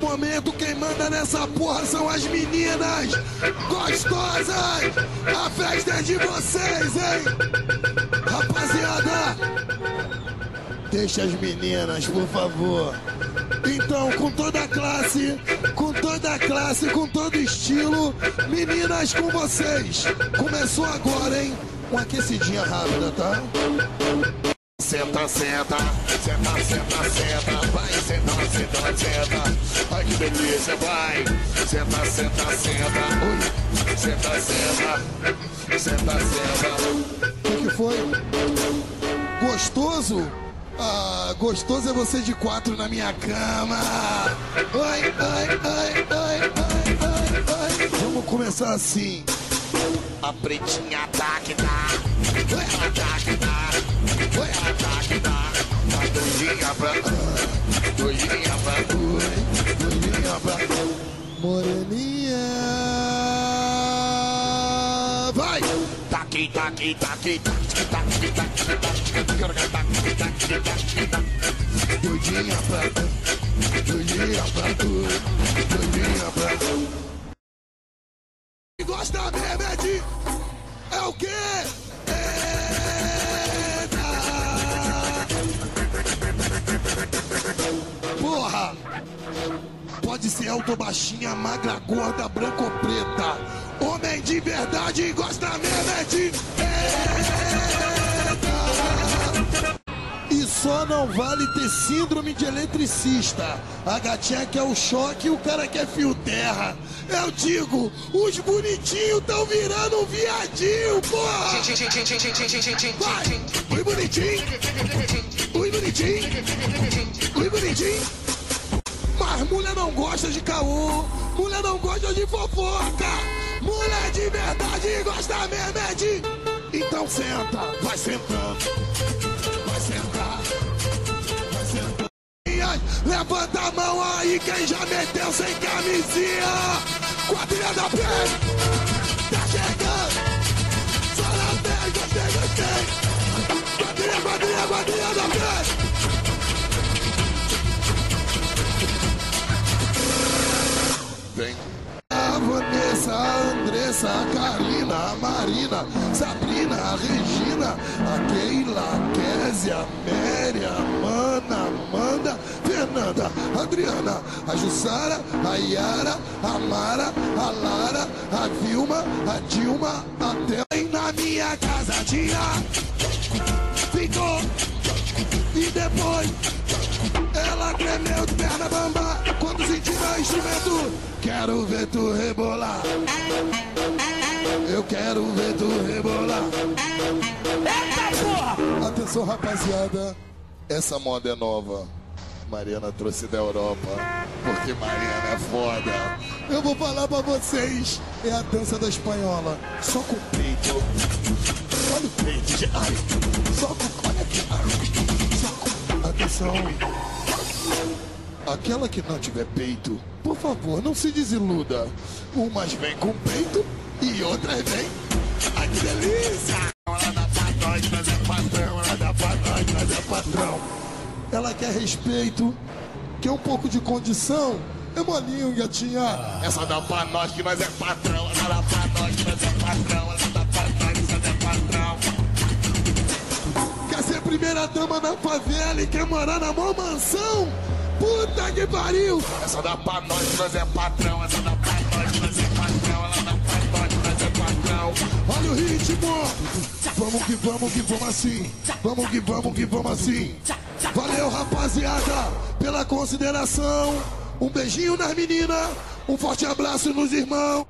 Momento quem manda nessa porra são as meninas gostosas. A festa é de vocês, hein? Rapaziada, deixa as meninas, por favor. Então, com toda a classe, com toda a classe, com todo estilo, meninas com vocês. Começou agora, hein? Uma aquecidinha rápida, tá? Senta, senta, senta, senta, senta, vai, senta, senta, senta. Ai que delícia, vai. Senta, senta, senta. Oi, senta, senta, senta, senta. O que, que foi? Gostoso? Ah, gostoso é você de quatro na minha cama. Ai, ai, ai, ai, ai, ai, ai. Vamos começar assim. A pretinha tá que tá, ela tá que tá, ela tá que tá. A doidinha pra, doidinha pra, oi, doidinha pra, moreninha. Doidinha pra, doidinha pra, doidinha pra. Gosta mesmo é de. É o quê? Eita! Porra! Pode ser alto, baixinha, magra, gorda, branca ou preta. Homem de verdade gosta mesmo é de. Eita! E só não vale ter síndrome de eletricista. A gatinha quer o choque e o cara quer fio terra. Eu digo, os bonitinhos tão virando um viadinho, porra! Vai! Oi, bonitinho! Oi, bonitinho! Oi, bonitinho! Mas mulher não gosta de caô, mulher não gosta de fofoca. Mulher de verdade gosta mesmo é de. Então senta, vai sentando, vai sentar, vai sentar. Levanta a mão aí quem já meteu sem camisinha. Quadrilha da pele, tá chegando. Só na pele, gostei, gostei. Quadrilha, quadrilha, quadrilha da pele. Sabrina, a Regina, a Keila, a Késia, a Mary, a Mana, Amanda, Fernanda, a Adriana, a Jussara, a Yara, a Mara, a Lara, a Vilma, a Dilma, até na minha casa tinha. Ficou e depois ela tremeu de perna bamba quando sentiu meu instrumento. Quero ver tu rebolar. Eu quero ver tu rebolar. Eita porra! Atenção, rapaziada. Essa moda é nova. Mariana trouxe da Europa. Porque Mariana é foda. Eu vou falar pra vocês. É a dança da espanhola. Só com o peito. Olha o peito. gente. Ai. Só com. Olha aqui. Só com. Atenção. Aquela que não tiver peito, por favor, não se desiluda. Umas vem com peito e outras vem. Ai que delícia! Ela dá pra nós, nós é patrão. Ela dá pra nós, nós é patrão. Ela quer respeito, quer um pouco de condição. É molinho, gatinha. Essa dá pra nós que nós é patrão. Essa dá pra nós que nós é patrão. Essa dá pra nós que nós é patrão. Quer ser primeira dama na favela e quer morar na mó mansão? Puta que pariu! Essa dá pra nós que nós é patrão. Essa dá Olha o ritmo! Vamos que vamos que vamos assim. Vamos que vamos que vamos assim. Valeu, rapaziada, pela consideração. Um beijinho nas meninas. Um forte abraço nos irmãos.